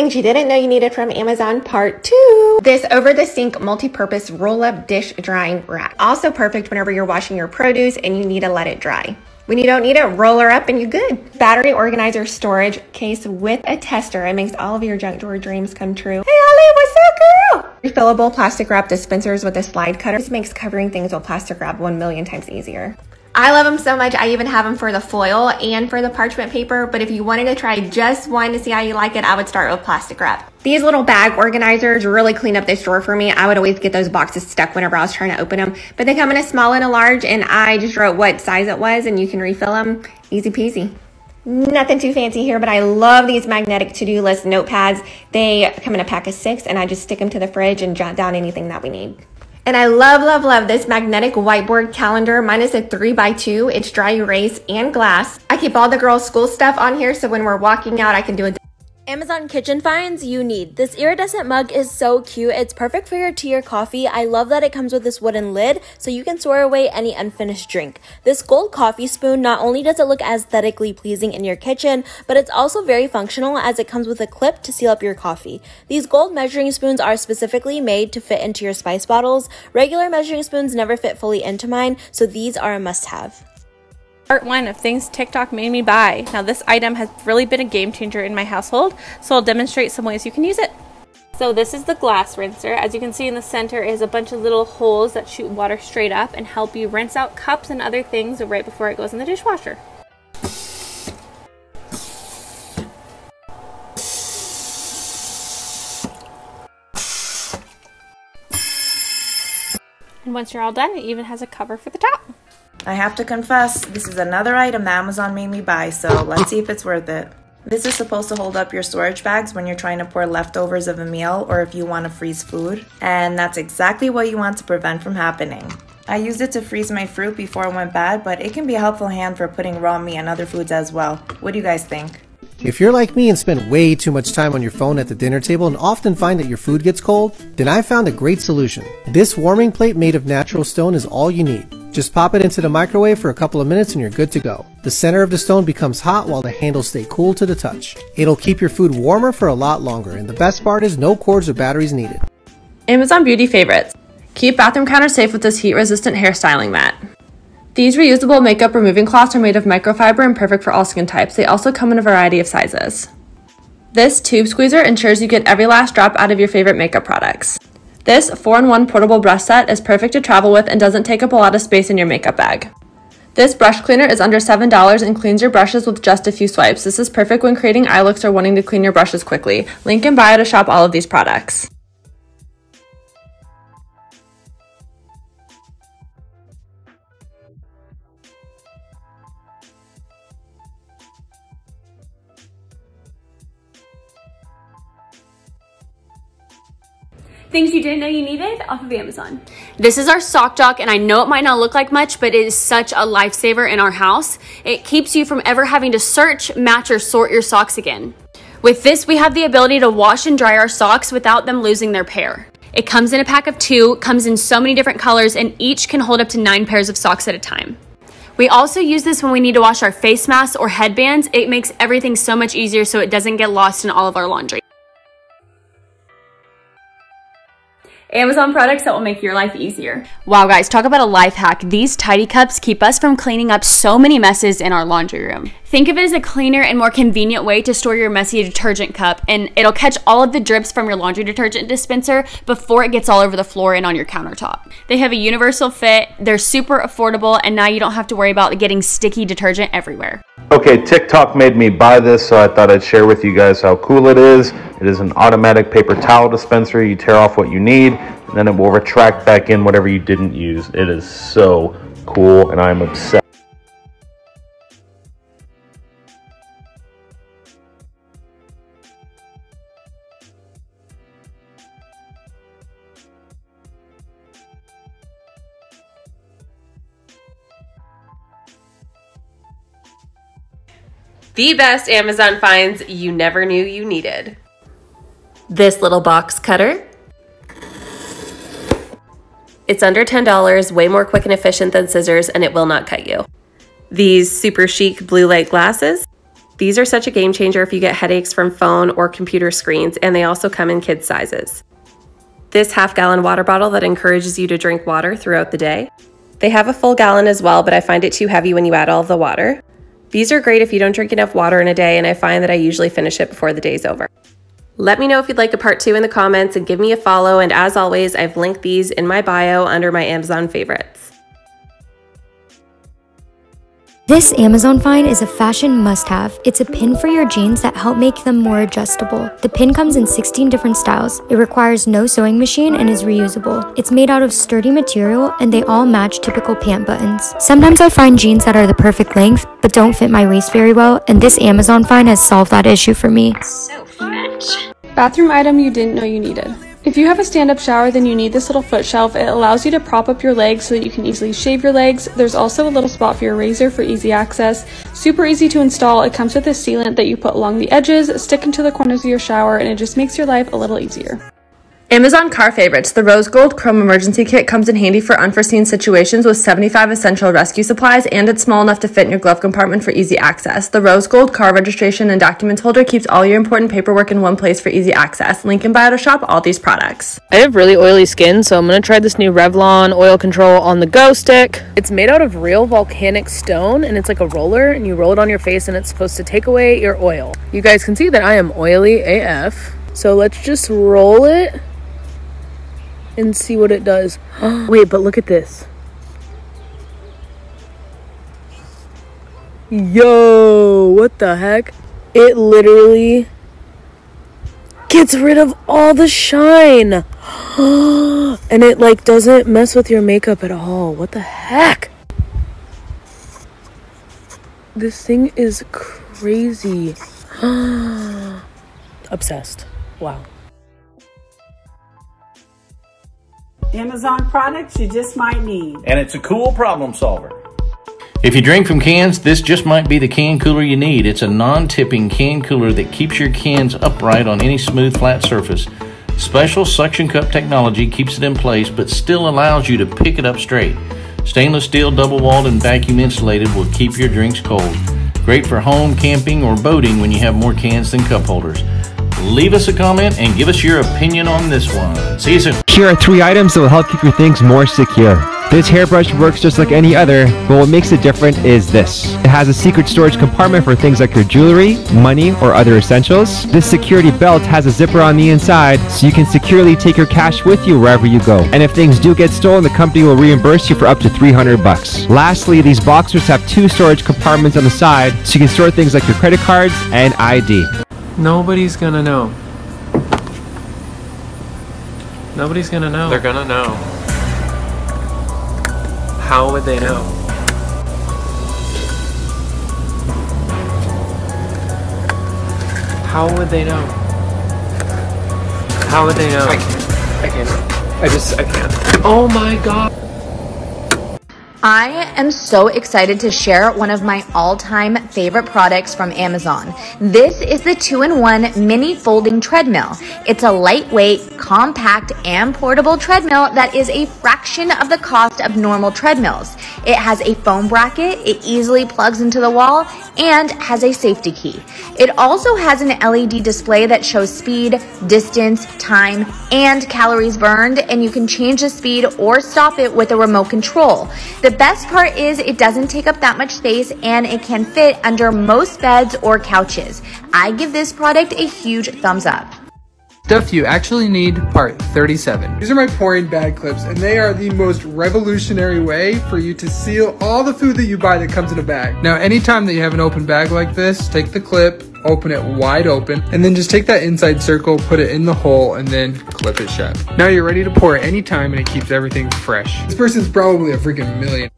Things you didn't know you needed from Amazon part two. This over the sink multi-purpose roll up dish drying rack. Also perfect whenever you're washing your produce and you need to let it dry. When you don't need it, roll her up and you're good. Battery organizer storage case with a tester. It makes all of your junk drawer dreams come true. Hey, Holly, what's up, girl? Refillable plastic wrap dispensers with a slide cutter. This makes covering things with plastic wrap one million times easier. I love them so much. I even have them for the foil and for the parchment paper. But if you wanted to try just one to see how you like it, I would start with plastic wrap. These little bag organizers really clean up this drawer for me. I would always get those boxes stuck whenever I was trying to open them. But they come in a small and a large and I just wrote what size it was and you can refill them. Easy peasy. Nothing too fancy here, but I love these magnetic to-do list notepads. They come in a pack of six and I just stick them to the fridge and jot down anything that we need. And I love, love, love this magnetic whiteboard calendar. Mine is a three by two. It's dry erase and glass. I keep all the girls' school stuff on here so when we're walking out, I can do a Amazon kitchen finds you need. This iridescent mug is so cute. It's perfect for your tea or coffee. I love that it comes with this wooden lid so you can store away any unfinished drink. This gold coffee spoon, not only does it look aesthetically pleasing in your kitchen, but it's also very functional as it comes with a clip to seal up your coffee. These gold measuring spoons are specifically made to fit into your spice bottles. Regular measuring spoons never fit fully into mine, so these are a must have. Part one of things TikTok made me buy. Now this item has really been a game changer in my household, so I'll demonstrate some ways you can use it. So this is the glass rinser. As you can see in the center is a bunch of little holes that shoot water straight up and help you rinse out cups and other things right before it goes in the dishwasher. And once you're all done, it even has a cover for the top. I have to confess, this is another item that Amazon made me buy, so let's see if it's worth it. This is supposed to hold up your storage bags when you're trying to pour leftovers of a meal or if you want to freeze food, and that's exactly what you want to prevent from happening. I used it to freeze my fruit before it went bad, but it can be a helpful hand for putting raw meat and other foods as well. What do you guys think? If you're like me and spend way too much time on your phone at the dinner table and often find that your food gets cold, then I found a great solution. This warming plate made of natural stone is all you need. Just pop it into the microwave for a couple of minutes and you're good to go. The center of the stone becomes hot while the handles stay cool to the touch. It'll keep your food warmer for a lot longer and the best part is no cords or batteries needed. Amazon Beauty Favorites. Keep bathroom counters safe with this heat-resistant hairstyling mat. These reusable makeup removing cloths are made of microfiber and perfect for all skin types. They also come in a variety of sizes. This tube squeezer ensures you get every last drop out of your favorite makeup products. This 4-in-1 portable brush set is perfect to travel with and doesn't take up a lot of space in your makeup bag. This brush cleaner is under $7 and cleans your brushes with just a few swipes. This is perfect when creating eye looks or wanting to clean your brushes quickly. Link in bio to shop all of these products. Things you didn't know you needed off of Amazon. This is our Sockdock and I know it might not look like much, but it is such a lifesaver in our house. It keeps you from ever having to search, match, or sort your socks again. With this, we have the ability to wash and dry our socks without them losing their pair. It comes in a pack of two, comes in so many different colors, and each can hold up to nine pairs of socks at a time. We also use this when we need to wash our face masks or headbands. It makes everything so much easier so it doesn't get lost in all of our laundry. Amazon products that will make your life easier. Wow, guys, talk about a life hack. These tidy cups keep us from cleaning up so many messes in our laundry room. Think of it as a cleaner and more convenient way to store your messy detergent cup, and it'll catch all of the drips from your laundry detergent dispenser before it gets all over the floor and on your countertop. They have a universal fit, they're super affordable, and now you don't have to worry about getting sticky detergent everywhere. Okay, TikTok made me buy this, so I thought I'd share with you guys how cool it is. It is an automatic paper towel dispenser. You tear off what you need, and then it will retract back in whatever you didn't use. It is so cool, and I'm obsessed. The best Amazon finds you never knew you needed. This little box cutter. It's under $10, way more quick and efficient than scissors, and it will not cut you. These super chic blue light glasses. These are such a game changer if you get headaches from phone or computer screens, and they also come in kid sizes. This half gallon water bottle that encourages you to drink water throughout the day. They have a full gallon as well, but I find it too heavy when you add all the water. These are great if you don't drink enough water in a day, and I find that I usually finish it before the day's over. Let me know if you'd like a part two in the comments and give me a follow. And as always, I've linked these in my bio under my Amazon favorites. This Amazon find is a fashion must-have. It's a pin for your jeans that help make them more adjustable. The pin comes in 16 different styles. It requires no sewing machine and is reusable. It's made out of sturdy material and they all match typical pant buttons. Sometimes I find jeans that are the perfect length but don't fit my waist very well and this Amazon find has solved that issue for me. So. Bathroom item you didn't know you needed. If you have a stand-up shower, then you need this little foot shelf. It allows you to prop up your legs so that you can easily shave your legs. There's also a little spot for your razor for easy access. Super easy to install. It comes with a sealant that you put along the edges, stick into the corners of your shower, and it just makes your life a little easier. Amazon car favorites. The Rose Gold Chrome Emergency Kit comes in handy for unforeseen situations with 75 essential rescue supplies, and it's small enough to fit in your glove compartment for easy access. The Rose Gold car registration and documents holder keeps all your important paperwork in one place for easy access. Link in bio to shop all these products. I have really oily skin, so I'm going to try this new Revlon oil control on the go stick. It's made out of real volcanic stone, and it's like a roller, and you roll it on your face, and it's supposed to take away your oil. You guys can see that I am oily AF. So let's just roll it and see what it does. Wait, but look at this. Yo, what the heck? It literally gets rid of all the shine. and it like doesn't mess with your makeup at all. What the heck? This thing is crazy. Obsessed. Wow. Amazon products you just might need. And it's a cool problem solver. If you drink from cans, this just might be the can cooler you need. It's a non-tipping can cooler that keeps your cans upright on any smooth, flat surface. Special suction cup technology keeps it in place, but still allows you to pick it up straight. Stainless steel, double-walled, and vacuum insulated will keep your drinks cold. Great for home, camping, or boating when you have more cans than cup holders. Leave us a comment and give us your opinion on this one. See you soon. Here are three items that will help keep your things more secure. This hairbrush works just like any other, but what makes it different is this. It has a secret storage compartment for things like your jewelry, money, or other essentials. This security belt has a zipper on the inside, so you can securely take your cash with you wherever you go. And if things do get stolen, the company will reimburse you for up to 300 bucks. Lastly, these boxers have two storage compartments on the side, so you can store things like your credit cards and ID. Nobody's gonna know. Nobody's gonna know. They're gonna know. How would they know? How would they know? How would they know? I can't. I can't. I just, I can't. Oh my god. I am so excited to share one of my all-time favorite products from Amazon. This is the 2-in-1 mini folding treadmill. It's a lightweight, compact, and portable treadmill that is a fraction of the cost of normal treadmills. It has a foam bracket, it easily plugs into the wall, and has a safety key. It also has an LED display that shows speed, distance, time, and calories burned, and you can change the speed or stop it with a remote control. The best part is it doesn't take up that much space and it can fit under most beds or couches. I give this product a huge thumbs up. Stuff you actually need, part 37. These are my pouring bag clips, and they are the most revolutionary way for you to seal all the food that you buy that comes in a bag. Now, anytime that you have an open bag like this, take the clip, open it wide open, and then just take that inside circle, put it in the hole, and then clip it shut. Now you're ready to pour anytime, and it keeps everything fresh. This person's probably a freaking million.